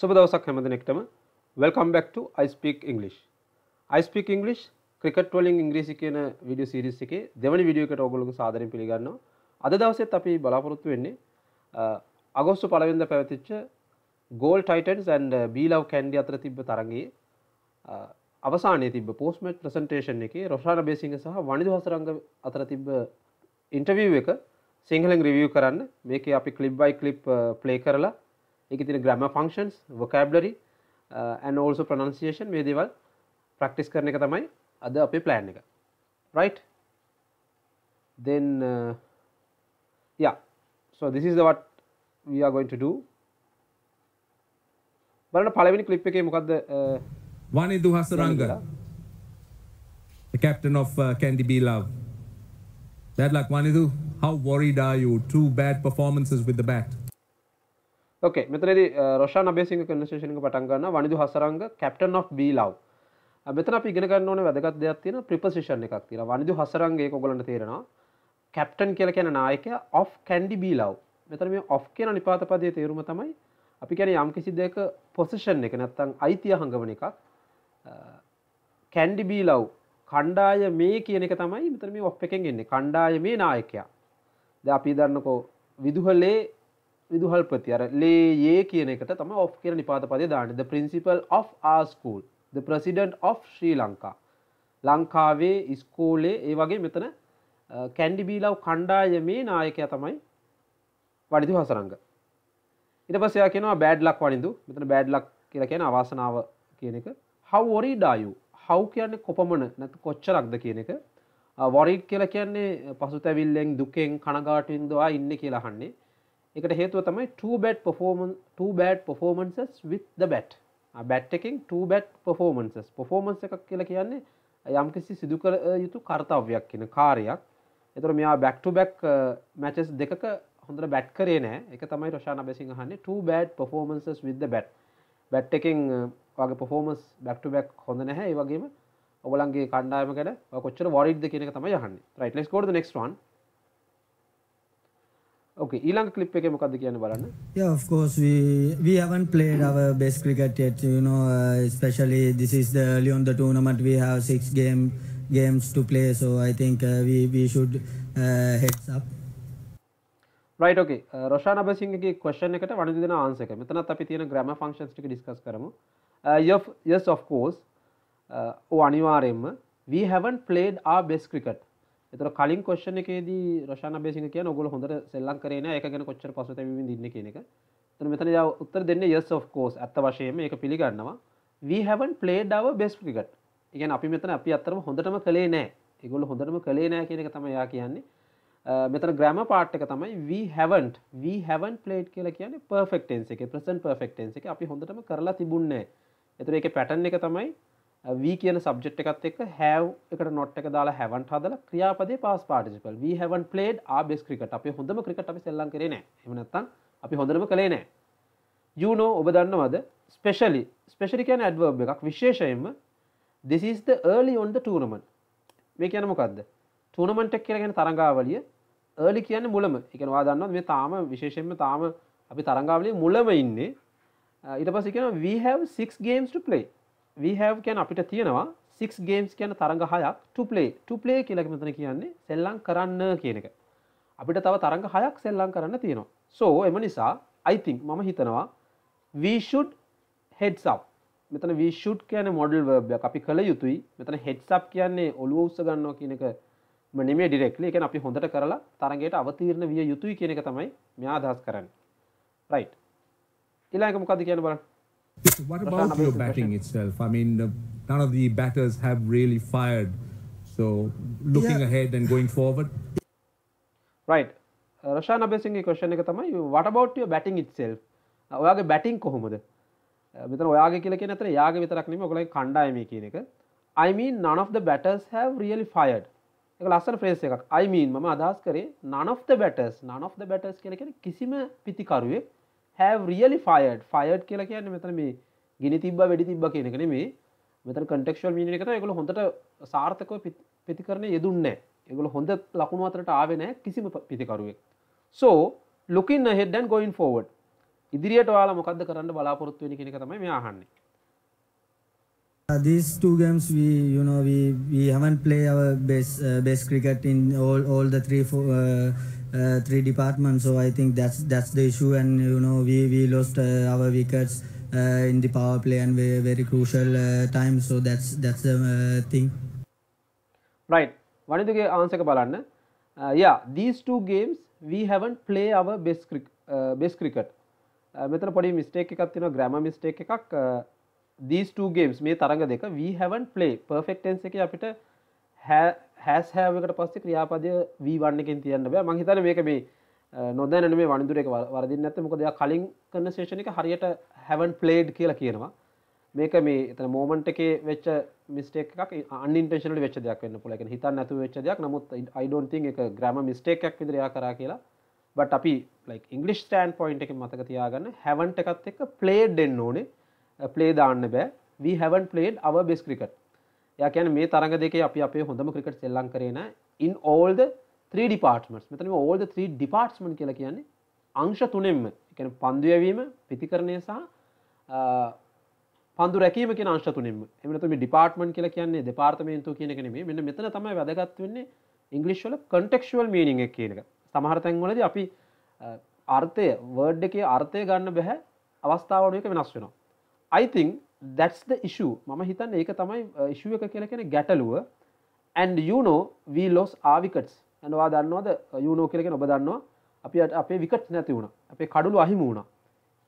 සුබ දවසක් හැම දෙනෙක්ටම welcome back to I speak English. I speak English cricket වලින් ඉංග්‍රීසි කියන වීඩියෝ සීරීස් එකේ දෙවනි වීඩියෝ එකට ඔයගොල්ලෝ සාදරයෙන් පිළිගන්නවා. අද දවසෙත් අපි බලාපොරොත්තු වෙන්නේ අගෝස්තු පළවෙනිදා පැවතිච්ච Galle Titans and B Love Kandy අතර තිබ්බ තරගයේ අවසානයේ තිබ්බ පෝස්ට් මැච් ප්‍රසන්ටේෂන් එකේ රොෂාන බේසිංහ සහ වනිදු හසරංග අතර තිබ්බ ඉන්ටර්විව් එක සිංහලෙන් රිවියව් කරන්න මේකේ අපි ක්ලිප් බයි ක්ලිප් ප්ලේ කරලා ඒක තින ග්‍රම ෆංක්ෂන්ස් වොකෑබ්ලරි ඇන් ඕල්සු ප්‍රනන්සිේෂන් මේ දේවල් ප්‍රක්ටිස් කරන එක තමයි අද අපේ ප්ලෑන් එක right then uh, yeah so this is the what we are going to do බලන්න පළවෙනි ක්ලිප් එකේ මොකද්ද uh, Vanidu Hasaranga, the captain of uh, Candy B Love. Bad luck, Vanidu. How worried are you? Two bad performances with the bat. ඕකේ මෙතනදී Roshan Abeysinghe conversation එක පටන් ගන්නවා. Wanindu Hasaranga captain of B Love මෙතන අපි ඉගෙන ගන්න ඕනේ වැදගත් දෙයක් තියෙනවා ප්‍රිපොසිෂන් එකක් තියෙනවා. වනිදු හසරංග ඒක ඔයගොල්ලන්ට තේරෙනවා. කැප්ටන් කියලා කියන නායකයා ඔෆ් කැන්ඩි බී ලව් මෙතන මේ ඔෆ් කියන නිපාත පදයේ තේරුම තමයි අපි කියන්නේ යම් කිසි දෙයක පොසිෂන් එක නැත්තම් අයිතිය හංගවන එකක්. කැන්ඩි බී ලව් කණ්ඩාය මේ කියන එක තමයි මෙතන මේ ඔෆ් එකෙන් එන්නේ. කණ්ඩාය මේ නායකයා. ද අපි දන්නකෝ විදුහලේ විදුහල්පති අර ලේ ඒ කියන එකට තම ඔෆ් කියන නිපාත පදේ දාන්න. The principal of our school. The president of Sri Lanka ලංකාවේ ඉස්කෝලේ ඒ වගේ මෙතන කැන්ඩි බීලව් කණ්ඩාය මේ නායකයා තමයි වනිදු හසරංග. ඉට පසයා කියෙනවා බෑඩ් ලක් වනිදු මෙතන බෑඩ් ලක් කියලා කියන අවාසනාව කියන එක. හවෝරී ඩායු හව් කියන්නේ කොපමන නැත කොච්චරක්ද කියන එක. වොරිට් කියලා කියන්නේ පසු තැවිල්ලෙන් දුකෙන් කනගාටුවින්දවා ඉන්න කියලා හන්නේ එකට හේතුව තමයි bat පොෆෝමන් bad performances with the bat bat එකින් බැට් පොෆෝමන්සස් පොෆෝමන්ස එකක් කියලා කියන්නේ යම්කිසි සිදු කර යුතු කර්තව්යක් කියන කාරයක් එතුර මෙයා බැක්ට බැක් මැචස් දෙක හොඳ බැට් කරේ නෑ එක තමයි රශාන බැසිං හන්නේ bad performances with the bat bat එකින් වගේ පොෆෝමස් බැක්ට බැක් හොඳ නැහැ. වගේම ඔබලන්ගේ කණ්ඩායමකට කොච්චර වරිද කියනක තමයි යහන්න රයිට ලෙස් කෝඩ නෙක්ස්වන් Okay, ඊළඟ ක්ලිප් එකේ මොකද්ද කියන්න බලන්න. Yeah, of course we we haven't played our best cricket yet. You know, uh, especially this is the early on the tournament. We have six game games to play, so I think uh, we we should uh, heads up. Right okay Roshan Abeysinghe question එකට වනිදු දෙන answer එක. මෙතනත් අපි තියෙන grammar functions ටික discuss කරමු. Uh, yes of course. Uh, ඔව් අනිවාර්යෙන්ම we haven't played our best cricket. එතර කලින් කොශ්න එකේදී රශාන බේසික කිය නොගොල හොඳට සෙල්ලං කරන එක ගැන කොච්චර පසුතැවීම දින්න කියන එක. තන මෙතන උත්තර දෙන්න යස් of කෝස් ඇත්ත වශයෙන් එක පිළිගන්නවා. We haven't played our best cricket. ඉගෙන අපි මෙතන අපි අත්තරම හොඳටම කළේ නෑ. ඒගොල්ලෝ හොඳටම කළේ නෑ කියන එක තමයි යා කියන්නේ. මෙතන ග්‍රෑම පාට් එක තමයි we haven't. We haven't played කියලා කියන්නේ perfect tense එකේ present perfect tense එකේ අපි හොඳටම කරලා තිබුණේ නෑ. එතකොට ඒකේ pattern එක තමයි වී කියන සබ්ජෙට් එකත් එක්ක හැව් එකට නොට් එක දාලා හැවන්ට හදලා ක්‍රියාපදේ past participle we haven't played a base cricket අපි හොඳම ක්‍රිකට් අපි සෙල්ලම් කරේ නෑ. එහෙම නැත්නම් අපි හොඳටම කළේ නෑ. You know ඔබ දන්නවද? ස්පෙෂලි ස්පෙෂලි කියන්නේ ඇඩ්වර්බ් එකක්. විශේෂයෙන්ම this is the early on the tournament. මේ කියන්නේ මොකද්ද? ටූර්නමන්ට් එක කියලා කියන්නේ තරඟාවලිය early කියන්නේ මුලම. ඒ කියන්නේ ඔයා දන්නවද? මේ තාම විශේෂයෙන්ම තාම අපි තරඟාවලියේ මුලම ඉන්නේ. ඊට පස්සේ කියනවා we have six games to play. වහව කියන අපිට තියෙනවා සික් ගේම්ස් කියන තරඟ හයක් ටපලේ ටපලේ කියලක මෙතන කියන්නේ සෙල්ලං කරන්න කියන එක. අපිට තව තරඟ හයක් සෙල්ලං කරන්න තියෙනවා. සෝ එම නිසා අයිතිං මම හිතනවා වීෂුඩ් හෙඩ්සප් මෙතන විෂුඩ් කියන මොඩල් වර්බයක් අපි කළ යුතුයි. මෙතන හෙඩ්සප් කියන්නේ ඔලුව උත්ස ගන්නවා කියන එක මනෙමේ ඩිරෙක්ලි එක අපි හොඳට කරලා තරගයට අවතීරණ විය යුතුයි කියන එක තමයි මෙයා අදහස් කරන්න. රයි් ඉලාක මොකද කියන බලන්න. What about your batting itself? I mean, uh, none of the batters have really fired. So, looking Yeah. ahead and going forward, රයි් රශාන අබේසිගේ කොෂණ එක තමයි what about your batting itself? ඔයාගේ බැටිං කොහොමද? මෙතන ඔයාගේ කියල කියෙන අතර යාගේ විතරක් නෙම ඔගලයි කණ්ඩායම කියන එක. I mean none of the batters have really fired. එක ලස්සන ෆ්‍රේස් එකක්. I mean මම අදහස් කරේ none of the batters none of the batters කියන කෙන කිසිම පිතිකරුවෙක් have really fired. Fired කියලා කියන්නේ මෙතන මේ ගිනි තිබ්බ වැඩි තිබ්බ කියන එක නෙමේ මෙතන contextual meaning එක තමයි ඒගොල්ලෝ හොඳට සාර්ථකව ප්‍රතිකරණය යෙදුන්නේ නැහැ. ඒගොල්ලෝ හොඳ ලකුණු අතරට ආවේ නැහැ කිසිම පිතිකරුවෙක් so looking ahead and going forward. ඉදිරියට ඔයාලා මොකද්ද කරන්න බලාපොරොත්තු වෙන්නේ කියන එක තමයි මේ අහන්නේ. Uh, these two games we you know we we haven't played our best uh, best cricket in all all the three four, uh, uh, three departments so i think that's that's the issue. And you know we we lost uh, our wickets uh, in the power play and very, very crucial uh, time. So that's that's the uh, thing. Right. වනිදුගේ ආන්සක බලන්න. Uh, yeah these two games we haven't play our best cric- uh, best cricket. Uh, මෙතන පොඩි mistake එකක් තියෙනවා grammar mistake එකක්. Uh, these two games මේ තරඟ දෙක we haven't play perfect tense එකේ අපිට ha- has have එකට පස්සේ ක්‍රියාපදය v1 එකෙන් තියන්න බෑ මං හිතන්නේ මේක මේ uh, නොදැන නෙමෙයි වනිදුර එක වර- වරදින්නේ නැත්නම් මොකද එයා කලින් කන්වර්සේෂන් එක හරියට haven't played කියලා කියනවා මේක මේ එතන මෝමන්ට් එකේ වෙච්ච මිස්ටේක් එකක් අන්ඉන්ටෙන්ෂනලි වෙච්ච දෙයක් වෙන්න පුළුවන්. ඒ කියන්නේ හිතන්න නැතුව වෙච්ච දෙයක්. නමුත් I don't think ඒක grammar mistake එකක් විදිහට එයා කරා කියලා. but අපි like English standpoint එකෙන් මතක තියාගන්න haven't එකත් එක්ක played දෙන්න ඕනේ. Uh, play දාන්න බෑ. we haven't played our best cricket. එයා කියන්නේ මේ තරඟ දෙකේ අපි අපේ හොඳම ක්‍රිකට් සෙල්ලම් කරේ නැහැ. in all the three departments. මෙතන මේ all the three departments කියලා කියන්නේ අංශ තුනෙන්ම. ඒ කියන්නේ පන්දු යැවීම, පිතිකරණය සහ uh, පන්දු රැකීම කියන අංශ තුනෙන්ම. එහෙම නැත්නම් මේ ඩිපාර්ට්මන්ට් කියලා කියන්නේ දෙපාර්තමේන්තුව කියන එක නෙමෙයි. මෙන්න මෙතන තමයි වැදගත් වෙන්නේ ඉංග්‍රීසි වල contextual meaning එක කියන එක. සමහර තැන්වලදී අපි අ, අර්ථය වර්ඩ් එකේ අර්ථය ගන්න බෑ අවස්ථාවල එක වෙනස් වෙනවා. I think that's the issue. මම හිතන්නේ ඒක තමයි අ, issue එක කියලා කියන්නේ ගැටලුව. and you know we lost our wickets. and ඔයා දන්නවද you know කියලා කියන ඔබ දන්නවා අපි අපේ wickets නැති වුණා. අපේ කඩුළු අහිමි වුණා.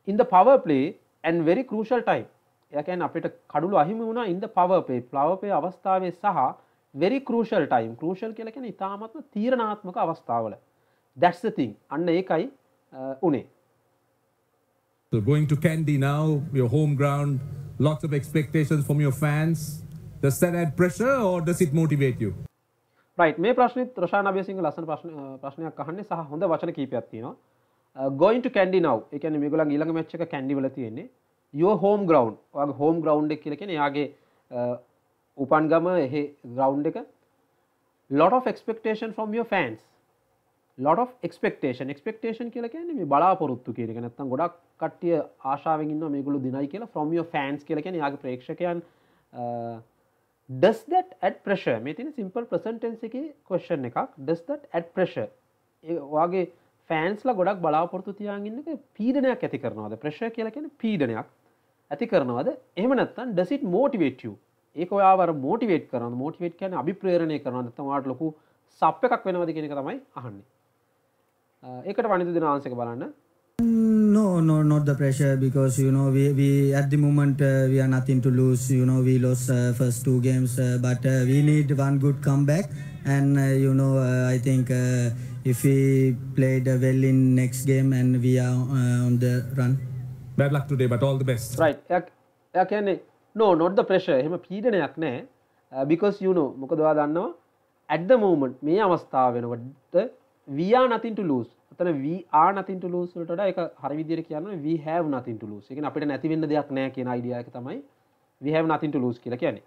in the power play and very crucial time ඒ කියන්නේ අපිට කඩුළු අහිමි වුණා in the power play power play අවස්ථාවේ සහ very crucial time crucial කියලා කියන්නේ ඉතාමත්ම තීරණාත්මක අවස්ථාවල that's the thing අන්න ඒකයි අ, උනේ So going to Candy now, your home ground, lots of expectations from your fans. Does that add pressure or does it motivate you? Right මේ ප්‍රශ්නෙත් රොෂාන් අබේසිංහ ලස්සන ප්‍රශ්න අ, ප්‍රශ්නයක් අහන්නේ. සහ හොඳ වචන කීපයක් තියෙනවා. going to candy now. ඒ කියන්නේ මේගොල්ලන්ගේ ඊළඟ මැච් එක කැන්ඩි වල තියෙන්නේ. Your home ground. ඔයාගේ home ground එක කියලා කියන්නේ එයාගේ අ, උපන්ගම එහි ground එක. Lot of expectation from your fans. Lot of expectation. Expectation කියලා කියන්නේ මේ බලාපොරොත්තු කියන එක. නැත්තම් ගොඩක් කට්ටිය ආශාවෙන් ඉන්නවා මේගොල්ලෝ දිනයි කියලා from your fans කියලා කියන්නේ යාගේ ප්‍රේක්ෂකයන්. Uh, does that add pressure? මේ තියෙන simple present tense එකේ question එකක්. Does that add pressure? ඒ ඔයාගේ ෆෑන්ස්ලා ගොඩක් බලාපොරොත්තු තියාගෙන ඉන්න එක පීඩනයක් ඇති කරනවද? ප්‍රෙෂර් කියලා කියන්නේ පීඩනයක් ඇති කරනවද? එහෙම නැත්නම් does it motivate you? ඒක ඔයාව අර motivate කරනවද? Motivate කියන්නේ අභිප්‍රේරණය කරනවද? නැත්නම් ඔයාලට ලොකු සප් එකක් වෙනවද කියන එක තමයි අහන්නේ. අ, ඒකට වනිදු දෙන ආන්සර් එක බලන්න No, no, not the pressure because you know we, we at the moment uh, we are nothing to lose. You know we lost uh, first two games, uh, but uh, we need one good comeback. And uh, you know uh, I think uh, if we played uh, well in next game and we are uh, on the run. Bad luck today, but all the best. right කියන්නේ no not the pressure එහෙම පීඩනයක් නැහැ Uh, because you know මොකද ඔයා දන්නවා at the moment මේ අවස්ථාව වෙනකොට we are nothing to lose. එතන we are nothing to lose වලට වඩා ඒක හරි විදිහට කියනවා we have nothing to lose. ඒ කියන්නේ අපිට නැති වෙන්න දෙයක් නැහැ කියන idea එක තමයි we have nothing to lose කියලා කියන්නේ.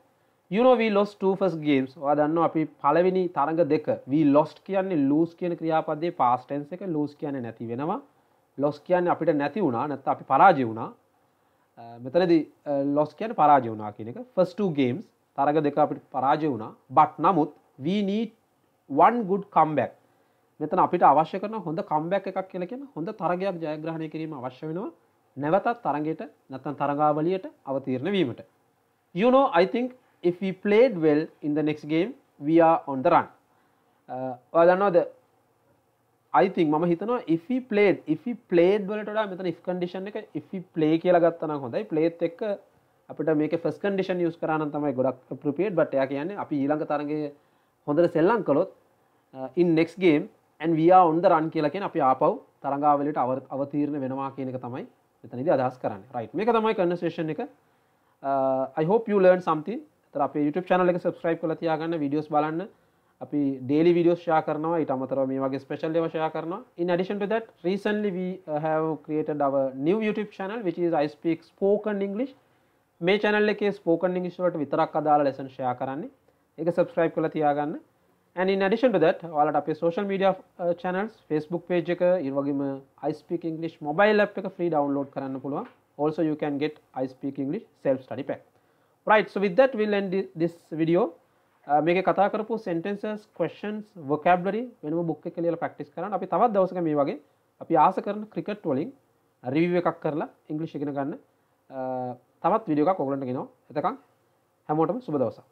You know we lost two first games. ඔයා දන්නවා අපි පළවෙනි තරඟ දෙක we lost කියන්නේ lose කියන ක්‍රියාපදයේ past tense එක lose කියන්නේ නැති වෙනවා. Loss කියන්නේ අපිට නැති වුණා. නැත්නම් අපි පරාජය වුණා. අ, මෙතනදී ලොස් කියන පරාජය වුණා කියන එක. ෆස්ට ගේම්ස් තරග දෙක අපිට පරාජය වුණා. බට් නමුත් we need one good comeback. මෙතන අපිට අවශ්‍ය කරන හොඳ කම්බැක් එකක් කියලා කියන හොඳ තරගයක් ජයග්‍රහණය කිරීම අවශ්‍ය වෙනවා. නැවතත් තරගයට නැත්නම් තරගාවලියට අවතීර්ණ වීමට. You know i think if we played well in the next game we are on the run. Uh, ඔයා දන්නවද? I think මම හිතනවා if we played if we played වලට වඩා මෙතන if condition එක if we play කියලා ගත්තා නම් හොඳයි. Playත් එක්ක අපිට මේකේ first condition use කරා නම් තමයි ගොඩක් appropriate. But එයා කියන්නේ අපි ඊළඟ තරගයේ හොඳට සෙල්ලම් කළොත් uh, in next game and we are on the run කියලා කියන්නේ අපි ආපහු තරඟාවලියට අව- අවතීර්ණ වෙනවා කියන එක තමයි මෙතනදී අදහස් කරන්නේ. Right. මේක තමයි conversation එක. Uh, I hope you learn something. තර අපේ YouTube channel එක subscribe කරලා තියාගන්න videos බලන්න. අපි daily videos share කරනවා. ඊට අමතරව මේ වගේ special ඒවා share කරනවා. In addition to that recently we uh, have created our new YouTube channel which is I speak spoken English. මේ channel එකේ spoken English වලට විතරක් අදාළ lesson share කරන්නේ. ඒක subscribe කරලා තියාගන්න. And in addition to that ඔයාලට අපේ social media uh, channels Facebook page එක ඒ වගේම I speak English mobile app එක free download කරන්න පුළුවන්. Also you can get I speak English self study pack. Right so with that we'll end thi- this video. Uh, මේක කතා කරපු sentences questions vocabulary වෙනම book එක ලියලා practice කරන්න. අපි තවත් දවසක මේ වගේ අපි ආස කරන cricket වලින් uh, review එකක් කරලා English ඉගෙන ගන්න. Uh, තවත් වීඩියෝ එකක් ඔයගලන්ට ගෙනවා. එතකන් හැමෝටම සුබ දවසක්.